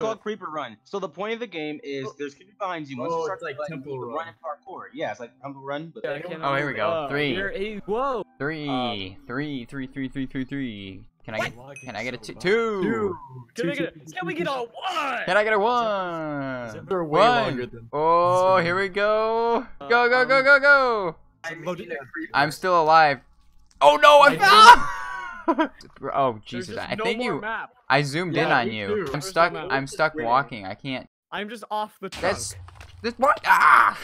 called Creeper Run. So the point of the game is there's creeper behind you. Once Oh, you start it's like to Temple Run. run and parkour. Yeah, it's like Temple Run, but Yeah, I can't Oh, here we go. remember. Three. Here- hey, whoa. Three, Um, three, three, three, three, three, three. Can I get? Lagging Can I get a so two? bad. Two. Can, I get, a- can we get a one? Can I get a one? They're way One. longer than. Oh, here we go. Go, go, go, um, go, go. I'm still alive. Oh no, I fell. oh Jesus! I no think you. map. I zoomed in on you. too. I'm There's stuck. no. I'm stuck Wait. walking. I can't. I'm just off the trunk. That's. This what? Ah!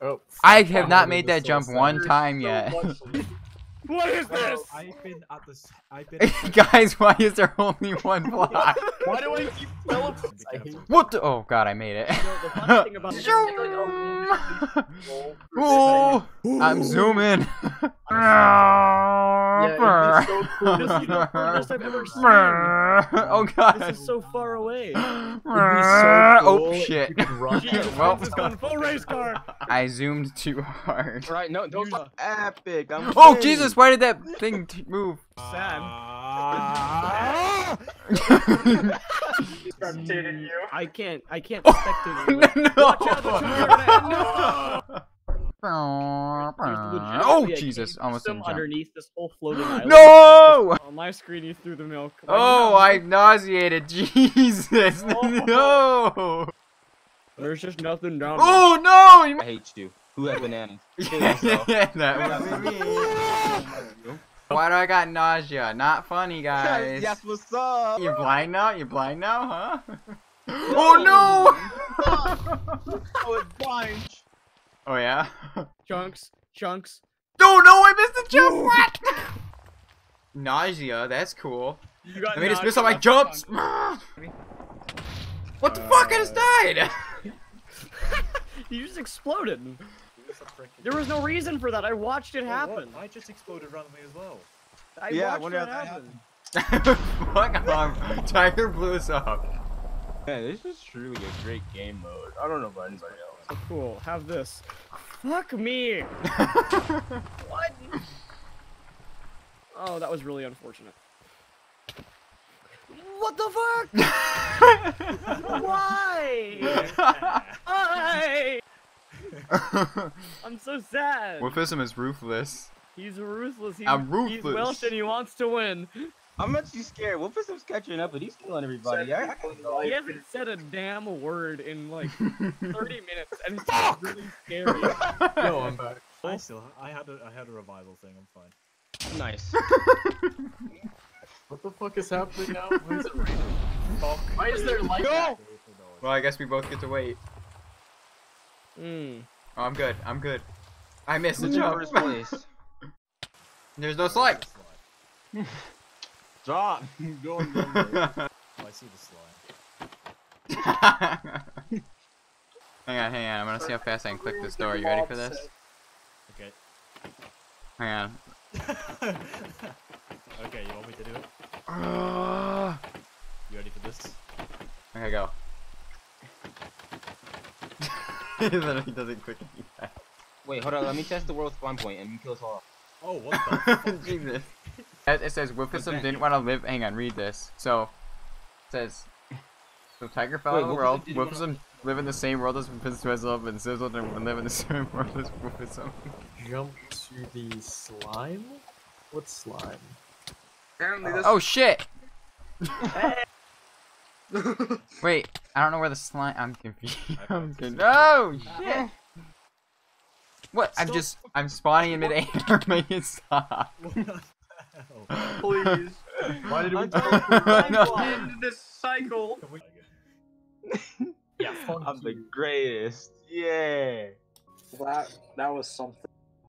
Oh, I have not made that jump soul one center. time So yet. much- What is Well, this? I've been at this. I've been. Guys, why is there only one block? Why do I keep teleporting? What the? Oh god, I made it. You know, the funny thing about oh, I'm zooming. Yeah, it'd be so cool This if is the furthest I've ever seen. oh god. This is so far away. so oh cool if shit. you could run. Jesus, Well- Prince is going full race car. I zoomed too hard. right? No, don't epic. I'm Oh saying. Jesus! Why did that thing t- move? Sad. Ah. I can't. I can't Oh, spectate you. no! Watch out, the two are gonna- Oh Jesus! Almost system didn't jump. underneath this whole floating island. No! Oh, On my screen, you threw the milk. Why Oh, not? I'm nauseated. Jesus! No! There's just nothing down Oh no! You I hate you. Who had bananas? Yeah, that was me. Why do I got nausea? Not funny, guys. Yes, what's up? You blind now? You blind now, huh? oh no! Oh, it's blind. Oh yeah. there. Chunks. Chunks. Oh no! I missed the jump. What? nausea. That's cool. You got Let me just miss all my jumps. what the fuck? I just died. You just exploded. There was no reason for that. I watched Oh, it happen. I just exploded randomly as well. I Yeah, I watched wonder that how that happen. fuck um, off. Tiger blew us up. Man, this is truly a great game mode. I don't know about anybody else. Oh, cool. Have this. Fuck me. What? Oh, that was really unfortunate. What the fuck? Why? Why? I'm so sad. Wolfizm is ruthless. He's ruthless. He's, I'm ruthless. He's. Welsh and he wants to win. I'm actually scared. Wolfizm's catching up, but he's killing everybody. I, I can't go. He hasn't said a damn word in like 30 minutes, and it's really scary. No, I'm back. I still, I had a, I had a revival thing. I'm fine. Nice. What the fuck is happening now? Why is it raining? Fuck. Why is there light? Go! well, I guess we both get to wait. Mm. Oh, I'm good. I'm good. I missed the Who's in jump. There's no slide. Drop. Go on, go on, go. Oh, I see the slide. hang on, hang on. I'm gonna see how fast I can click this door. You ready for this? Okay. Hang on. okay, you want me to do it? Uh, You ready for this? okay, go. it literally doesn't click. Wait, hold on. Let me test the world spawn point and you kill us all. Oh, what the fuck? Jesus. It it says Wolfizm didn't want to live. Hang on, read this. So, it says, so Tiger fell Wait, out of the world. didn't wanna- live in the same world as Wolfizm, and Sizzle didn't live in the same world as Wolfizm. Jump to the slime? What slime? Apparently this Oh shit! Wait, I don't know where the slime. I'm confused. I I'm confused. this. Oh shit! What? I'm just. I'm spawning in midair. Make it stop. What please. Why did we I'm? No. End this cycle. We- Yeah, I'm the greatest. Yeah. That that was something.